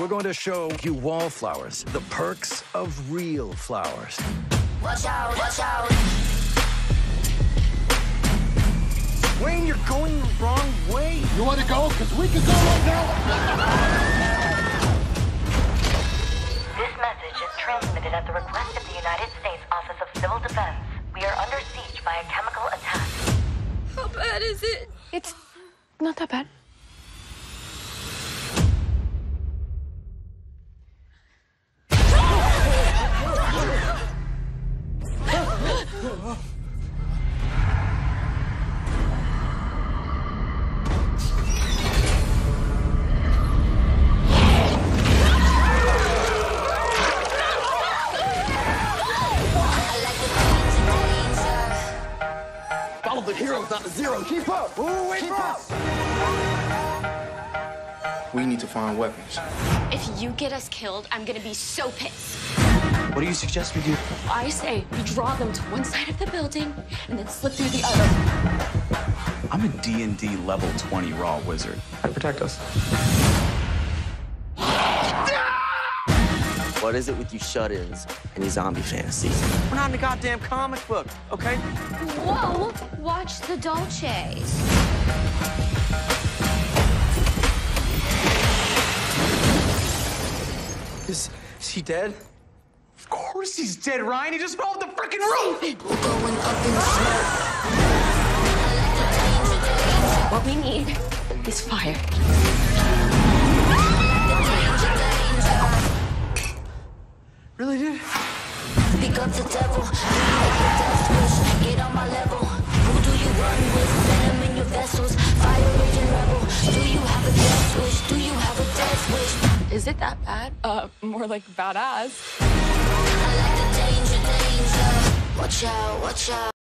we're going to show you wallflowers, the perks of real flowers. Watch out, watch out. Wayne, you're going the wrong way. You want to go? Because we can go right now. This message is transmitted at the request of the United States Office of Civil Defense. We are under siege by a chemical attack. How bad is it? It's not that bad. Follow the heroes, not the zero. Keep up. Ooh, wait Keep up. We need to find weapons. If you get us killed, I'm gonna be so pissed. What do you suggest we do? I say we draw them to one side of the building and then slip through the other. I'm a D&D level 20 raw wizard. I'd protect us. What is it with you shut-ins and your zombie fantasies? We're not in a goddamn comic book, okay? Whoa! Watch the Dolces. Is, is he dead? Of course he's dead, Ryan. He just fell off the freaking roof. Going up in ah! smoke. What we need is fire. Up to devil. Make your death wish. Get on my level. Who do you run with? Send in your vessels. Fire raging rebel. Do you have a death wish? Do you have a death wish? Is it that bad? Uh, more like badass. I like the danger, danger. Watch out, watch out.